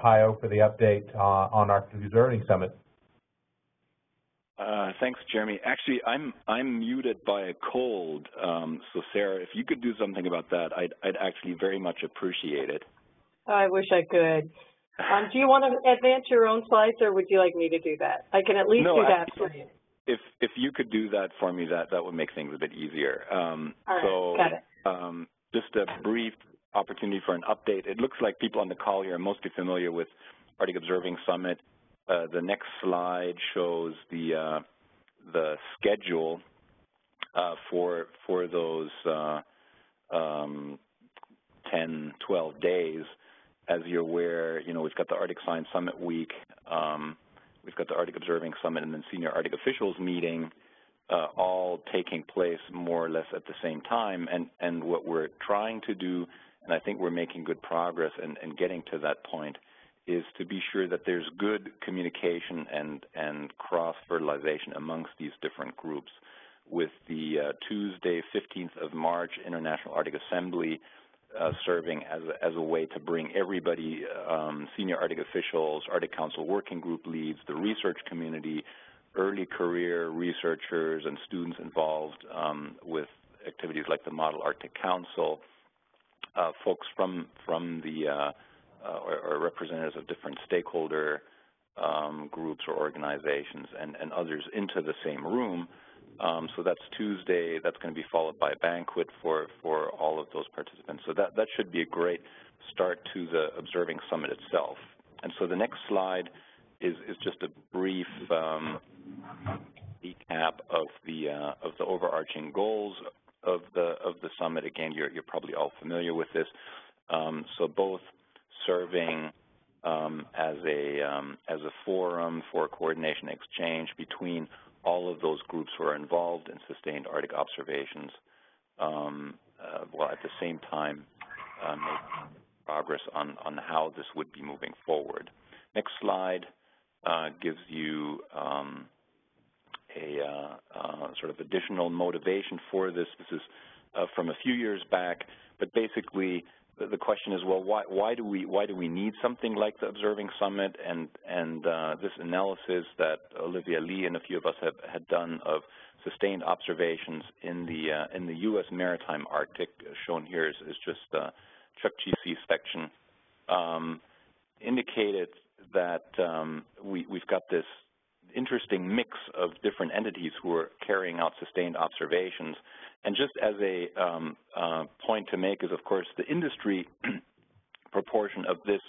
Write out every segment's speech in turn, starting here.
Hajo for the update uh, on Arctic Observing Summit. Uh, thanks, Jeremy. Actually, I'm I'm muted by a cold, um, so Sarah, if you could do something about that, I'd I'd actually very much appreciate it. I wish I could. Um, do you want to advance your own slides, or would you like me to do that? I can at least no, do that for you. If if you could do that for me, that that would make things a bit easier. Um, All right, so, got it. Um, just a brief opportunity for an update. It looks like people on the call here are mostly familiar with Arctic Observing Summit. Uh, the next slide shows the uh, the schedule uh, for for those uh, um, 10, 12 days. As you're aware, you know we've got the Arctic Science Summit Week, um, we've got the Arctic Observing Summit, and then Senior Arctic Officials Meeting, uh, all taking place more or less at the same time. And and what we're trying to do, and I think we're making good progress in, in getting to that point, is to be sure that there's good communication and, and cross-fertilization amongst these different groups. With the uh, Tuesday, 15th of March International Arctic Assembly uh, serving as a, as a way to bring everybody, um, senior Arctic officials, Arctic Council working group leads, the research community, early career researchers and students involved um, with activities like the Model Arctic Council, folks from from the uh, uh, or, or, representatives of different stakeholder um, groups or organizations and, and, others into the same room. Um, so that's Tuesday. That's going to be followed by a banquet for, for all of those participants. So that, that should be a great start to the Observing Summit itself. And so the next slide is, is just a brief um, recap of the, uh, of the overarching goals of the, of the summit. Again, you're, you're probably all familiar with this. Um, so both serving um, as a um, as a forum for coordination exchange between all of those groups who are involved in sustained Arctic observations, um, uh, while at the same time uh, making progress on on how this would be moving forward. Next slide uh, gives you um, a uh, uh, sort of additional motivation for this. This is uh, from a few years back, but basically the question is, well, why, why, do we why do we need something like the Observing Summit and and uh, this analysis that Olivia Lee and a few of us have had done of sustained observations in the uh, in the U.S. maritime Arctic, shown here is, is just the Chukchi section, um, indicated that um, we, we've got this interesting mix of different entities who are carrying out sustained observations and just as a um, uh, point to make is, of course, the industry proportion of this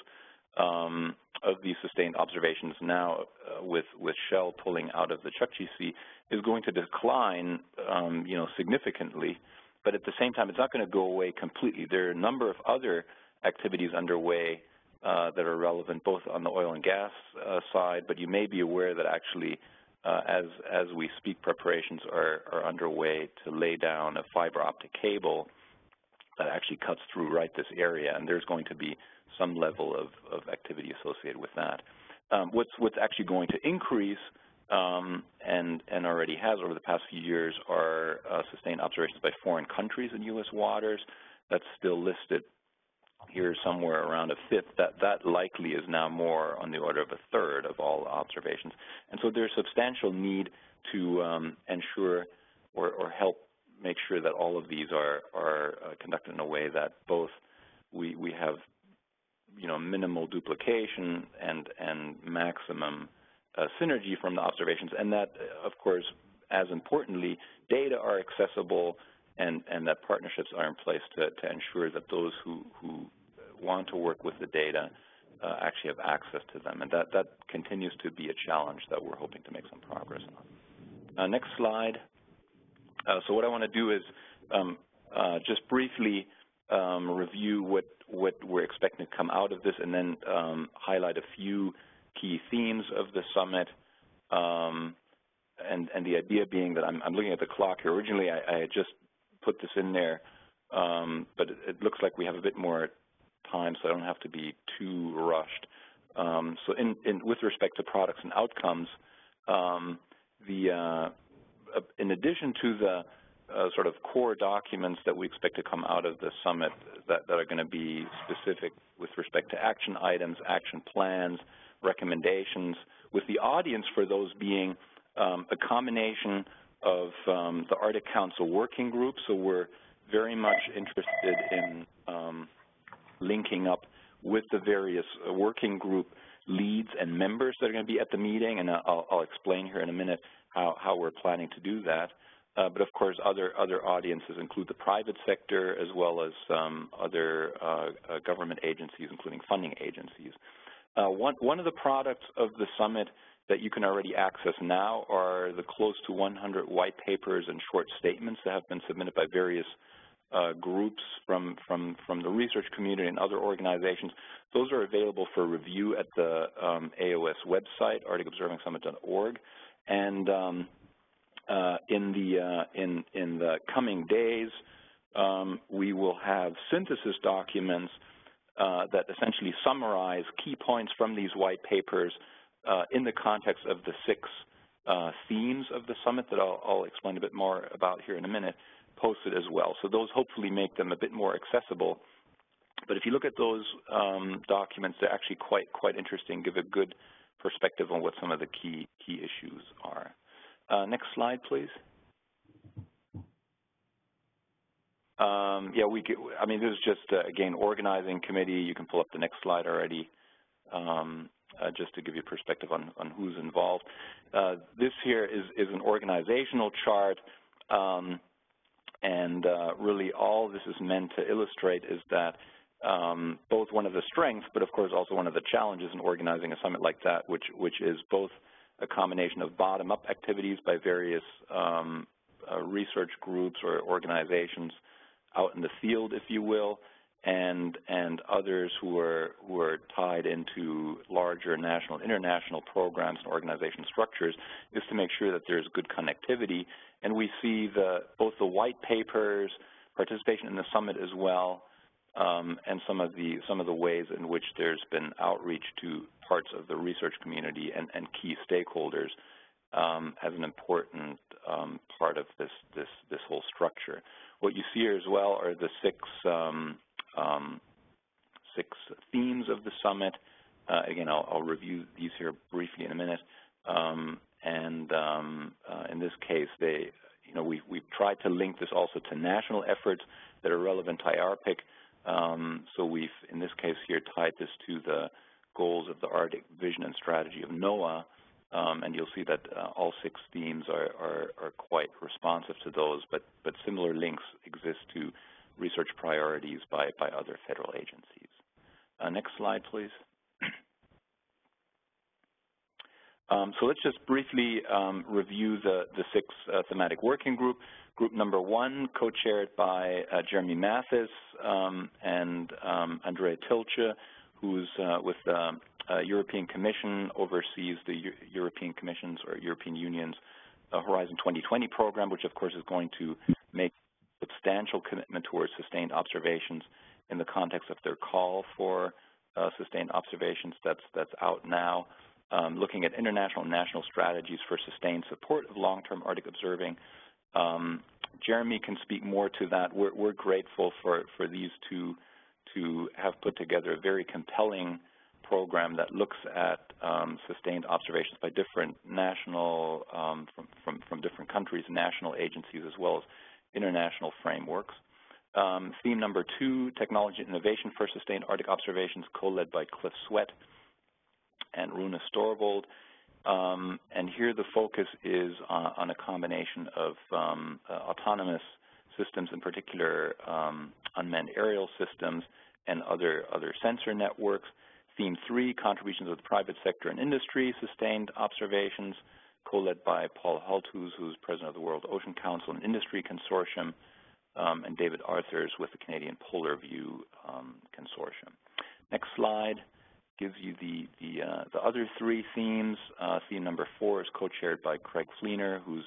um, of these sustained observations now uh, with with Shell pulling out of the Chukchi Sea is going to decline, um, you know, significantly. But at the same time, it's not going to go away completely. There are a number of other activities underway uh, that are relevant, both on the oil and gas uh, side. But you may be aware that actually uh, as as we speak, preparations are, are underway to lay down a fiber optic cable that actually cuts through right this area, and there's going to be some level of, of activity associated with that. Um, what's what's actually going to increase um, and and already has over the past few years are uh, sustained observations by foreign countries in U.S. waters. That's still listed here somewhere around a fifth, that, that likely is now more on the order of a third of all observations. And so there's substantial need to um, ensure or, or, help make sure that all of these are, are uh, conducted in a way that both we, we have you know, minimal duplication and, and maximum uh, synergy from the observations, and that, of course, as importantly, data are accessible and, and that partnerships are in place to, to ensure that those who, who want to work with the data uh, actually have access to them. And that, that continues to be a challenge that we're hoping to make some progress on. Uh, next slide. Uh, so what I want to do is um, uh, just briefly um, review what, what we're expecting to come out of this and then um, highlight a few key themes of the summit. Um, and, and the idea being that I'm, I'm looking at the clock here. Originally, I, I had just put this in there, um, but it, it, looks like we have a bit more time, so I don't have to be too rushed. Um, so, in, in, with respect to products and outcomes, um, the uh, in addition to the uh, sort of core documents that we expect to come out of the summit that, that are going to be specific with respect to action items, action plans, recommendations, with the audience for those being um, a combination of um, the Arctic Council working group, so we're very much interested in um, linking up with the various uh, working group leads and members that are going to be at the meeting, and I'll, I'll explain here in a minute how, how we're planning to do that. Uh, but of course, other other audiences include the private sector as well as um, other uh, uh, government agencies, including funding agencies. Uh, one one of the products of the summit that you can already access now are the close to 100 white papers and short statements that have been submitted by various uh, groups from, from, from the research community and other organizations. Those are available for review at the um, AOS website, arcticobservingsummit.org. And um, uh, in, the, uh, in, in the coming days, um, we will have synthesis documents uh, that essentially summarize key points from these white papers in the context of the six uh, themes of the summit that I'll, I'll, explain a bit more about here in a minute, posted as well. So those hopefully make them a bit more accessible. But if you look at those um, documents, they're actually quite quite interesting, give a good perspective on what some of the key key issues are. Uh, next slide, please. Um, yeah, we. Get, I mean, this is just uh, again organizing committee. You can pull up the next slide already. Um, uh, just to give you perspective on, on who's involved. Uh, this here is, is an organizational chart, um, and uh, really all this is meant to illustrate is that um, both one of the strengths, but of course also one of the challenges in organizing a summit like that, which, which is both a combination of bottom-up activities by various um, uh, research groups or organizations out in the field, if you will, and and others who are who tied into larger national international programs and organization structures is to make sure that there's good connectivity and we see the both the white papers participation in the summit as well um, and some of the some of the ways in which there's been outreach to parts of the research community and, and key stakeholders um, as an important um, part of this this this whole structure. What you see here as well are the six um, six themes of the summit. Uh, again, I'll, I'll, review these here briefly in a minute. Um, and um, uh, in this case, they, you know, we, we've tried to link this also to national efforts that are relevant to IARPC. Um, so we've, in this case here, tied this to the goals of the Arctic vision and strategy of NOAA. Um, and you'll see that uh, all six themes are, are, are, quite responsive to those, but, but similar links exist to research priorities by, by other federal agencies. Uh, next slide, please. um, so let's just briefly um, review the, the six uh, thematic working group. Group number one, co-chaired by uh, Jeremy Mathis um, and um, Andrea Tilche, who's uh, with the uh, European Commission, oversees the U European Commission's or European Union's uh, Horizon 2020 program, which of course is going to make substantial commitment towards sustained observations in the context of their call for uh, sustained observations that's, that's out now, um, looking at international and national strategies for sustained support of long-term Arctic observing. Um, Jeremy can speak more to that. We're, we're, grateful for, for these two to have put together a very compelling program that looks at um, sustained observations by different national, um, from, from, from different countries, national agencies, as well as international frameworks. Um, theme number two, technology innovation for sustained Arctic observations, co-led by Cliff Sweat and Runa Storvold. Um, and here the focus is on, on a combination of um, uh, autonomous systems, in particular um, unmanned aerial systems and other, other sensor networks. Theme three, contributions of the private sector and industry, sustained observations co-led by Paul Holthus, who's president of the World Ocean Council and Industry Consortium, um, and David Arthurs with the Canadian Polar View um, Consortium. Next slide gives you the the, uh, the other three themes. Uh, theme number four is co-chaired by Craig Fleener, who's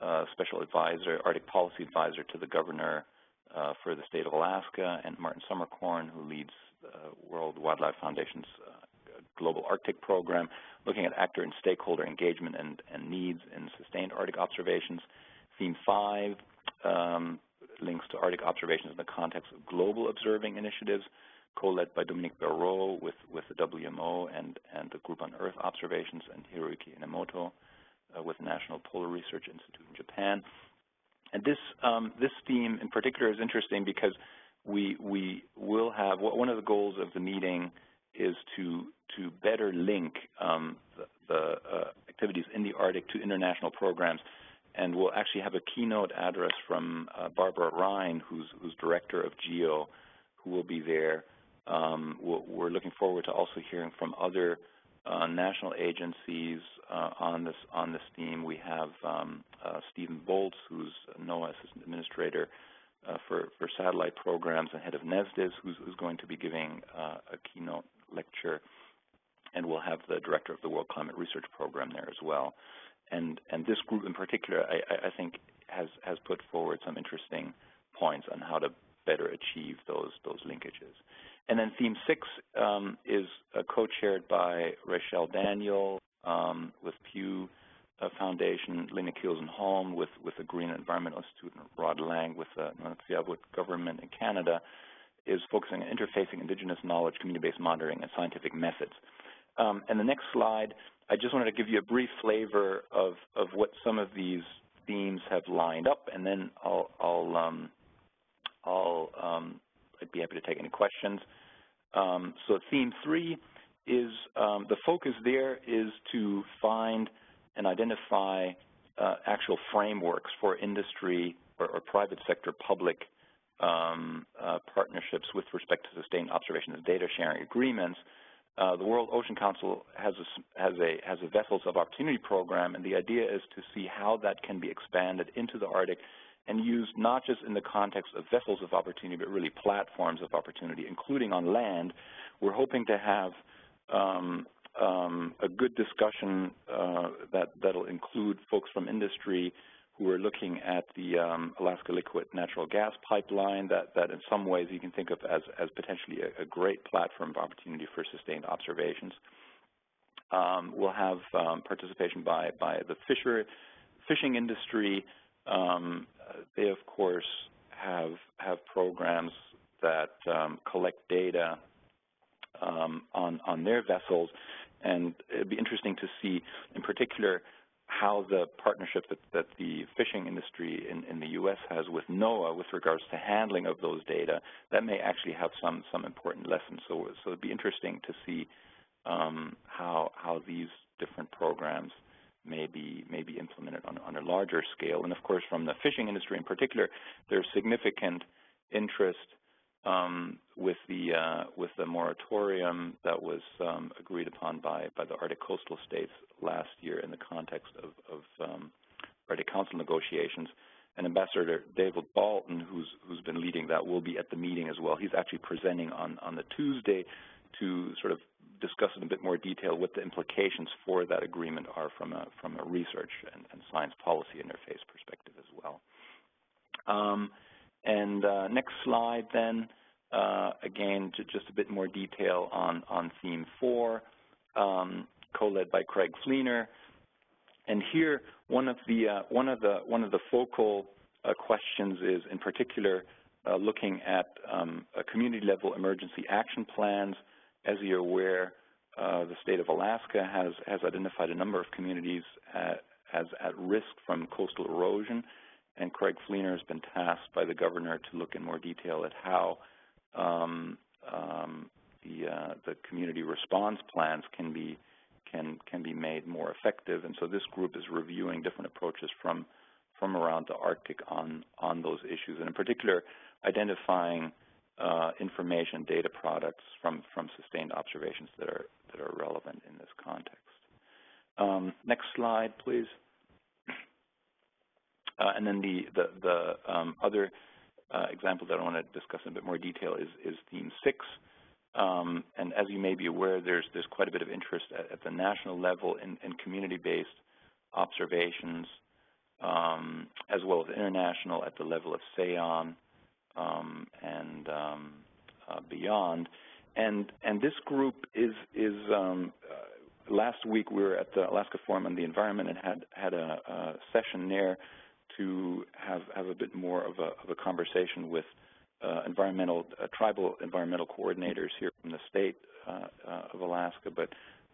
uh, special advisor, Arctic policy advisor to the governor uh, for the state of Alaska, and Martin Sommerkorn, who leads uh, World Wildlife Foundation's uh, Global Arctic Program, looking at actor and stakeholder engagement and, and needs in sustained Arctic observations. Theme 5, um, links to Arctic observations in the context of global observing initiatives, co-led by Dominique Barrault with, with the WMO and, and the Group on Earth Observations, and Hiroyuki Enomoto uh, with the National Polar Research Institute in Japan. And this, um, this theme in particular is interesting because we, we will have, one of the goals of the meeting is to, to better link um, the, the uh, activities in the Arctic to international programs. And we'll actually have a keynote address from uh, Barbara Ryan, who's, who's director of GEO, who will be there. Um, we're looking forward to also hearing from other uh, national agencies uh, on this on this theme. We have um, uh, Stephen Volz, who's NOAA Assistant Administrator uh, for for satellite programs and head of NESDIS, who's, who's going to be giving uh, a keynote lecture, and we'll have the director of the World Climate Research Program there as well. And and this group in particular, I, I think, has has put forward some interesting points on how to better achieve those those linkages. And then theme six um, is uh, co-chaired by Raychelle Daniel um, with Pew uh, Foundation, Lena Kielsen-Holm with, with the Green Environmental Institute, and Rod Lang with the Nunavut government in Canada, is focusing on interfacing indigenous knowledge, community-based monitoring, and scientific methods. Um, and the next slide, I just wanted to give you a brief flavor of, of what some of these themes have lined up, and then I'll, I'll, um, I'll um, I'd be happy to take any questions. Um, so theme three is um, the focus there is to find and identify uh, actual frameworks for industry or, or private sector public um, uh, partnerships with respect to sustained observation and data sharing agreements. Uh, the World Ocean Council has a, has a has a Vessels of Opportunity program, and the idea is to see how that can be expanded into the Arctic and used not just in the context of vessels of opportunity, but really platforms of opportunity, including on land. We're hoping to have um, um, a good discussion uh, that that'll include folks from industry who are looking at the um, Alaska Liquid Natural Gas Pipeline. That that in some ways you can think of as as potentially a, a great platform of opportunity for sustained observations. Um, we'll have um, participation by by the fisher fishing industry. Um, they, of course, have have programs that um, collect data um, on on their vessels, and it'd be interesting to see, in particular, how the partnership that, that the fishing industry in, in the U.S. has with NOAA with regards to handling of those data, that may actually have some some important lessons. So, so it'd be interesting to see um, how how these different programs may be, may be implemented on, on a larger scale. And of course, from the fishing industry in particular, there's significant interest um, with the uh, with the moratorium that was um, agreed upon by by the Arctic coastal states last year in the context of, of um, Arctic Council negotiations. And Ambassador David Balton, who's who's been leading that, will be at the meeting as well. He's actually presenting on on the Tuesday to sort of discuss in a bit more detail what the implications for that agreement are from a, from a research and, and science policy interface perspective as well. Um, and uh, next slide then, again, just a bit more detail on, on theme four, um, co-led by Craig Fleener. And here, one of the, uh, one of the, one of the focal uh, questions is, in particular, uh, looking at um, community-level emergency action plans as you're aware, uh, the state of Alaska has, has identified a number of communities at, as at risk from coastal erosion, and Craig Fleener has been tasked by the governor to look in more detail at how um, um, the, uh, the community response plans can be can can be made more effective. And so this group is reviewing different approaches from from around the Arctic on on those issues, and in particular identifying uh, information data products from, from sustained observations that are, that are relevant in this context. Um, next slide, please. Uh, and then the, the, the um, other uh, example that I want to discuss in a bit more detail is, is theme six. Um, and as you may be aware, there's, there's quite a bit of interest at, at the national level in, in community-based observations, um, as well as international at the level of SAON, um, and um, uh, beyond. And and this group is is um, uh, last week we were at the Alaska Forum on the Environment and had had a, a session there to have have a bit more of a of a conversation with uh, environmental uh, tribal environmental coordinators here from the state uh, uh, of Alaska, but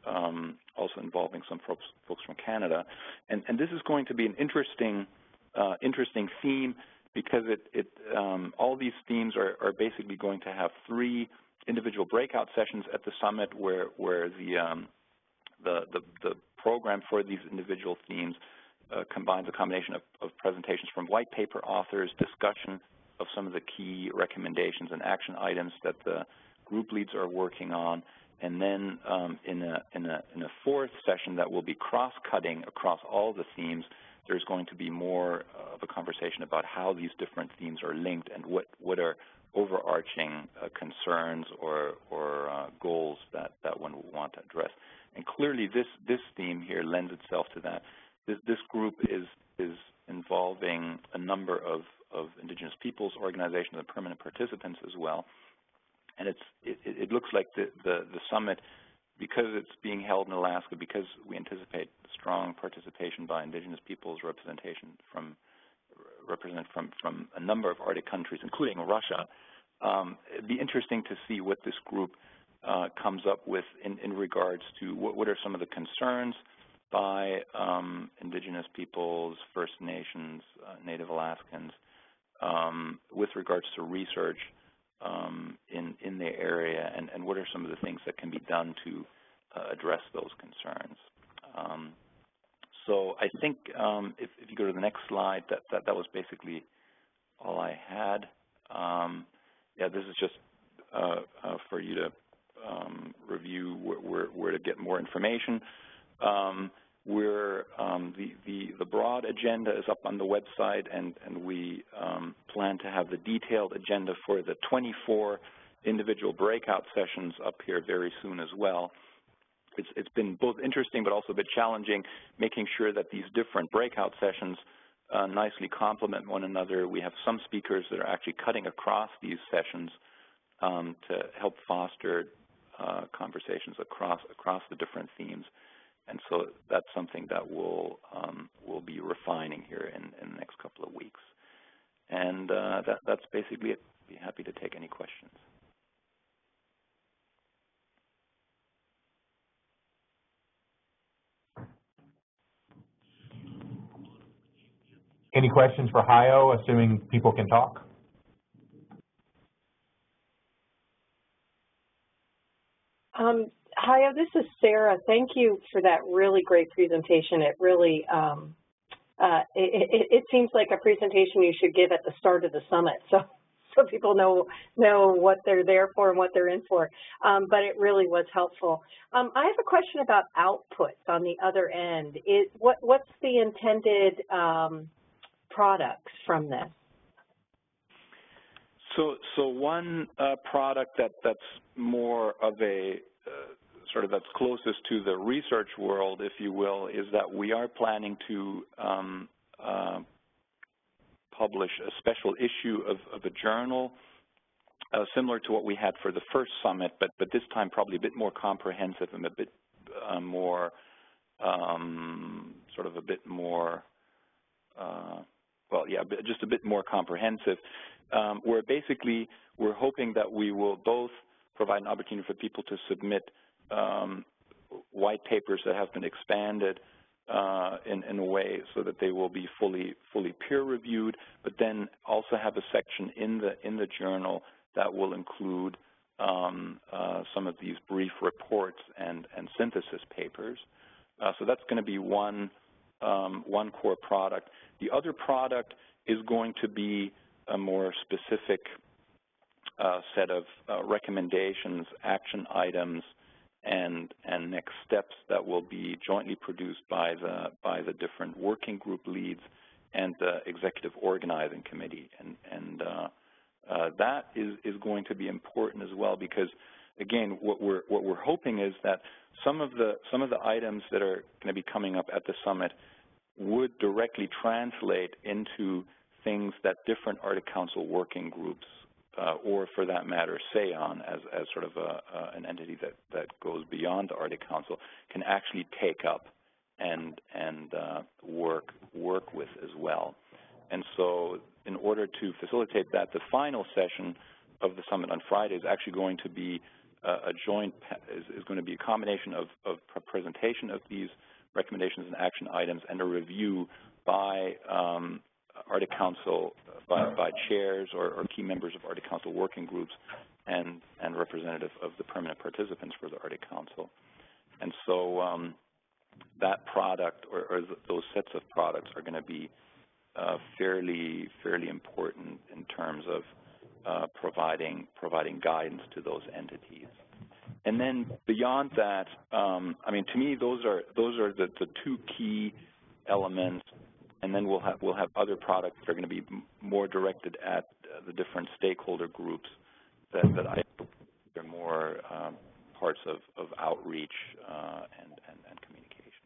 um, also involving some folks folks from Canada. And and this is going to be an interesting uh, interesting theme because it it um, all these themes are are basically going to have three individual breakout sessions at the summit where where the um, the, the, the program for these individual themes combines a combination of, of, presentations from white paper authors, discussion of some of the key recommendations and action items that the group leads are working on, and then um, in, a, in, a, in a fourth session that will be cross-cutting across all the themes, there's going to be more of a conversation about how these different themes are linked and what, what are overarching uh, concerns or, or uh, goals that, that one would want to address. And clearly this, this theme here lends itself to that. This, this group is, is involving a number of, of indigenous peoples organizations and permanent participants as well. And it's, it, it looks like the, the, the summit, because it's being held in Alaska, because we anticipate strong participation by indigenous peoples representation from represent from, from a number of Arctic countries, including Russia, um, it'd be interesting to see what this group uh, comes up with in, in regards to what, what, are some of the concerns by um, indigenous peoples, First Nations, uh, Native Alaskans, um, with regards to research um, in, in the area, and, and, what are some of the things that can be done to uh, address those concerns. Um, so I think um, if, if, you go to the next slide, that, that, that was basically all I had. Um, yeah, this is just uh, uh, for you to review where, where, where, to get more information. Um, we're, um, the, the, the, broad agenda is up on the website, and, and we um, plan to have the detailed agenda for the 24 individual breakout sessions up here very soon as well. It's, it's been both interesting but also a bit challenging making sure that these different breakout sessions uh, nicely complement one another. We have some speakers that are actually cutting across these sessions um, to help foster uh, conversations across across the different themes. And so that's something that we'll um, we'll be refining here in, in, the next couple of weeks. And uh, that, that's basically it. Be happy to take any questions. Any questions for Hajo, assuming people can talk? Um, Hajo, this is Sarah. Thank you for that really great presentation. It really, um, uh, it, it, it, seems like a presentation you should give at the start of the summit, so so people know know what they're there for and what they're in for. Um, but it really was helpful. Um, I have a question about outputs on the other end. It, what what's the intended um, products from this? So, so one uh, product that that's more of a uh, sort of that's closest to the research world, if you will, is that we are planning to um, uh, publish a special issue of, of a journal uh, similar to what we had for the first summit, but but this time probably a bit more comprehensive and a bit uh, more um, sort of a bit more uh, well, yeah, just a bit more comprehensive, um, where basically we're hoping that we will both provide an opportunity for people to submit um, white papers that have been expanded uh, in, in, a way so that they will be fully fully peer reviewed, but then also have a section in the in the journal that will include um, uh, some of these brief reports and and synthesis papers. Uh, so that's going to be one um, one core product. The other product is going to be a more specific uh, set of uh, recommendations, action items, and and next steps that will be jointly produced by the by the different working group leads and the executive organizing committee. And and uh, uh that is is going to be important as well because again, what we're what we're hoping is that some of the some of the items that are going to be coming up at the summit would directly translate into things that different Arctic Council working groups, uh, or for that matter, SAON, as, as sort of a, uh, an entity that, that goes beyond the Arctic Council, can actually take up and, and uh, work, work with as well. and so in order to facilitate that, the final session of the summit on Friday is actually going to be a joint, is, is going to be a combination of, of presentation of these recommendations and action items and a review by um, Arctic Council, by, by chairs or, or, key members of Arctic Council working groups and, and representative of the permanent participants for the Arctic Council. And so um, that product or, or those sets of products are going to be uh, fairly fairly important in terms of uh, providing providing guidance to those entities. And then beyond that, um, I mean, to me, those are those are the, the two key elements. And then we'll have we'll have other products that are going to be more directed at uh, the different stakeholder groups that that I are more um, parts of, of outreach uh, and, and, and communication.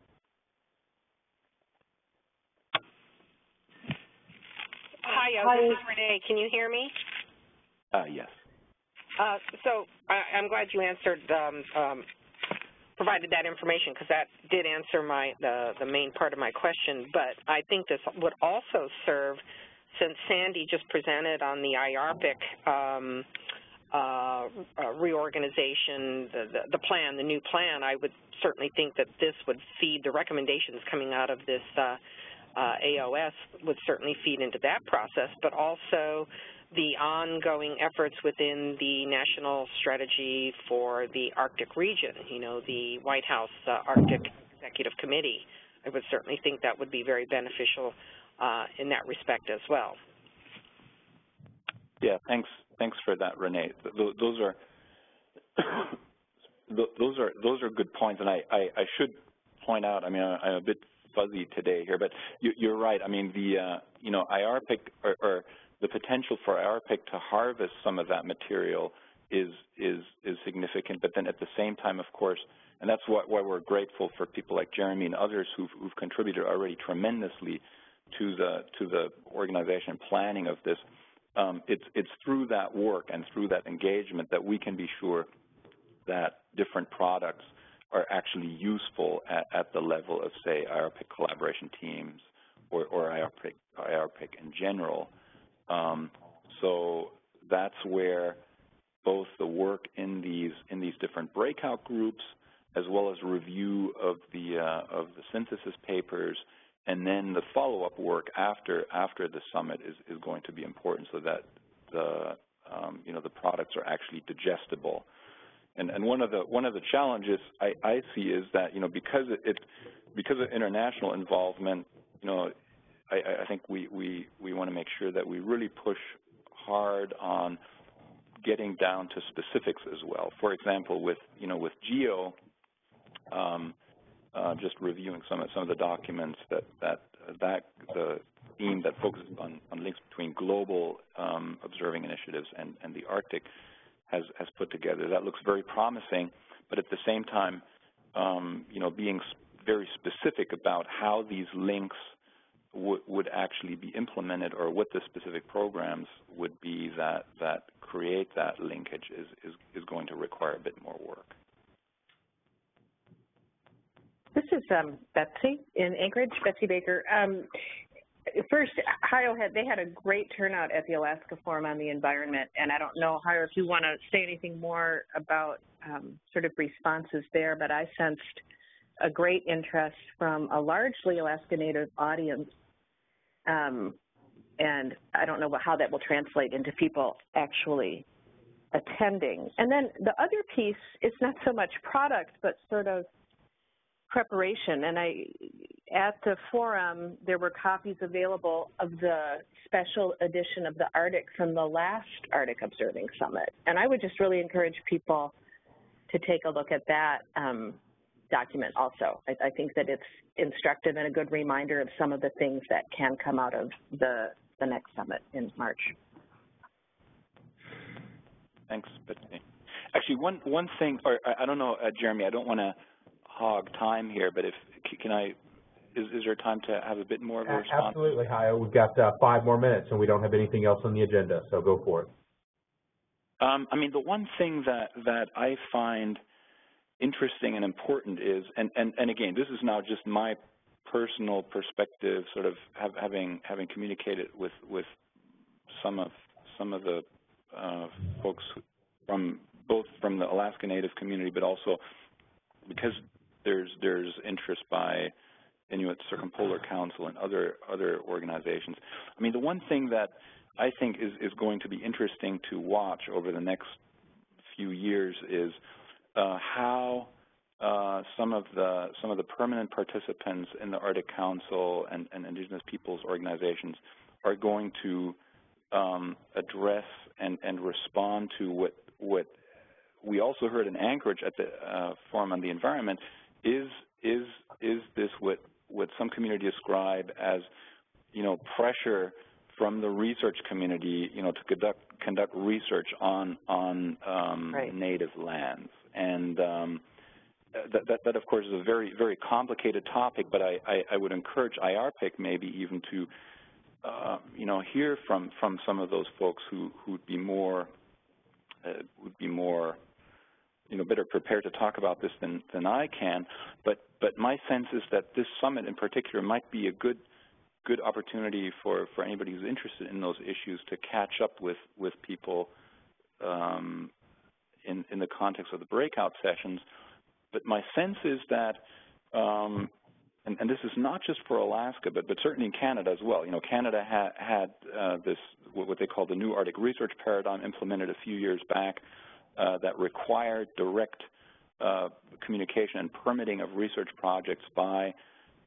Hi, uh, this is Renee. Can you hear me? Uh, yes. Uh, so I, am glad you answered, um, um, provided that information because that did answer my the, the main part of my question. But I think this would also serve, since Sandy just presented on the IARPC um, uh, uh, reorganization, the, the, the, plan, the new plan, I would certainly think that this would feed the recommendations coming out of this uh, uh AOS would certainly feed into that process, but also the ongoing efforts within the national strategy for the Arctic region, you know, the White House uh, Arctic Executive Committee. I would certainly think that would be very beneficial uh, in that respect as well. Yeah, thanks. Thanks for that, Renee. Those are those are those are good points, and I, I, I should point out. I mean, I'm a bit fuzzy today here, but you, are right. I mean, the uh, you know IARPC or, or the potential for IARPC to harvest some of that material is is is significant. But then at the same time, of course, and that's why, why we're grateful for people like Jeremy and others who've, who've contributed already tremendously to the to the organization planning of this um, it's, it's through that work and through that engagement that we can be sure that different products are actually useful at, at the level of, say, IARPC collaboration teams or, or IARPC, IARPC in general. Um, so that's where both the work in these in these different breakout groups, as well as review of the uh, of the synthesis papers and then the follow-up work after after the summit is, is going to be important so that the um, you know the products are actually digestible. And, and one of the one of the challenges I, I see is that you know because it, it because of international involvement, you know, I, I think we we we want to make sure that we really push hard on getting down to specifics as well. For example, with you know with GEO. Um, uh, just reviewing some of some of the documents that that that the theme that focuses on, on links between global um, observing initiatives and, and the Arctic has has put together. That looks very promising, but at the same time, um, you know, being very specific about how these links would actually be implemented or what the specific programs would be that that create that linkage is is, is going to require a bit more work. This is um, Betsy in Anchorage, Betsy Baker. Um, first, Hajo had they had a great turnout at the Alaska Forum on the Environment, and I don't know, Hajo, if you want to say anything more about um, sort of responses there, but I sensed a great interest from a largely Alaska Native audience, um, and I don't know how that will translate into people actually attending. And then the other piece, is not so much product, but sort of preparation. And I at the forum there were copies available of the special edition of the Arctic from the last Arctic Observing Summit. And I would just really encourage people to take a look at that. Um, document also. I, I, think that it's instructive and a good reminder of some of the things that can come out of the, the next summit in March. Thanks, Betsy. Actually, one one thing, or I, I don't know, uh, Jeremy, I don't want to hog time here, but if can I, is, is there time to have a bit more of a response? Absolutely, Hajo. We've got uh, five more minutes, and we don't have anything else on the agenda, so go for it. Um, I mean, the one thing that that I find interesting and important is, and and and again, this is now just my personal perspective, sort of have, having having communicated with with some of some of the uh, folks from both from the Alaska Native community, but also because there's there's interest by Inuit Circumpolar Council and other other organizations. I mean, the one thing that I think is is going to be interesting to watch over the next few years is how uh, some of the some of the permanent participants in the Arctic Council and, and Indigenous peoples organizations are going to um, address and, and respond to what what we also heard in Anchorage at the uh, Forum on the Environment is is is this what what some community describe as you know pressure from the research community you know to conduct conduct research on on um, right. native lands and um, that, that, that, of course, is a very, very complicated topic, but I, I, I would encourage IARPC maybe even to, uh, you know, hear from, from some of those folks who would be more, uh, would be more, you know, better prepared to talk about this than, than I can. But, but my sense is that this summit in particular might be a good, good opportunity for, for anybody who's interested in those issues to catch up with, with people um, in, in the context of the breakout sessions but my sense is that, um, and, and, this is not just for Alaska, but, but certainly in Canada as well. You know, Canada ha had uh, this what they call the new Arctic research paradigm implemented a few years back uh, that required direct uh, communication and permitting of research projects by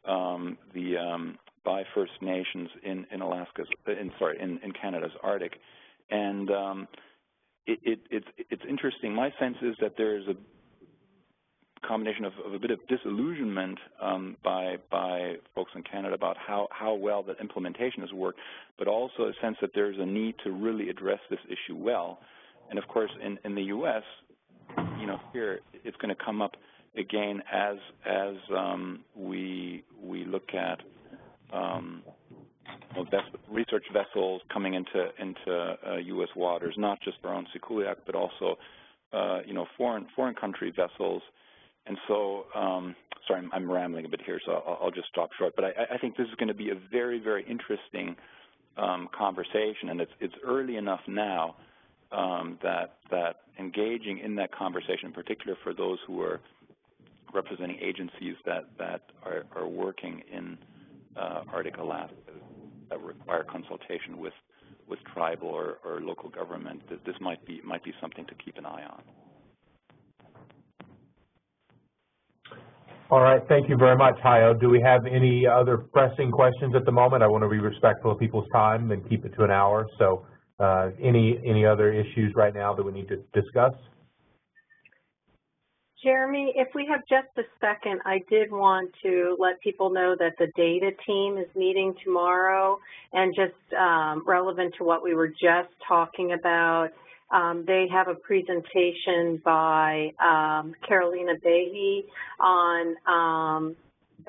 um, the um, by First Nations in in Alaska's in sorry in, in Canada's Arctic, and um, it, it, it's it's interesting. My sense is that there's a combination of, of, a bit of disillusionment um, by by folks in Canada about how how well that implementation has worked, but also a sense that there's a need to really address this issue well. And of course, in, in the U.S., you know, here it's going to come up again as as um, we we look at um, research vessels coming into into uh, U.S. waters, not just our own Sikuliaq, but also uh, you know foreign foreign country vessels and so, um, sorry, I'm, I'm, rambling a bit here, so I'll, I'll just stop short. But I, I, think this is going to be a very, very interesting um, conversation, and it's, it's early enough now um, that that engaging in that conversation, in particular for those who are representing agencies that that are, are working in uh, Arctic Alaska that require consultation with with tribal or, or local government, this might be might be something to keep an eye on. All right, thank you very much, Hajo. Do we have any other pressing questions at the moment? I want to be respectful of people's time and keep it to an hour. So uh, any, any other issues right now that we need to discuss? Jeremy, if we have just a second, I did want to let people know that the data team is meeting tomorrow and just um, relevant to what we were just talking about, um, they have a presentation by um, Carolina Behe on um,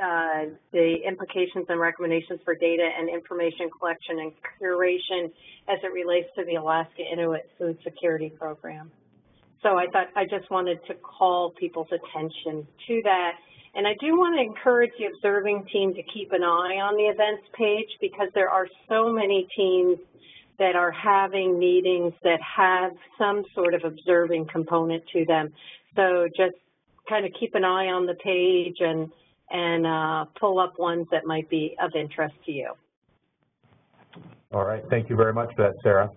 uh, the implications and recommendations for data and information collection and curation as it relates to the Alaska Inuit Food Security Program. So I thought I just wanted to call people's attention to that. And I do want to encourage the observing team to keep an eye on the events page because there are so many teams that are having meetings that have some sort of observing component to them. So just kind of keep an eye on the page and, and uh, pull up ones that might be of interest to you. All right. Thank you very much for that, Sarah.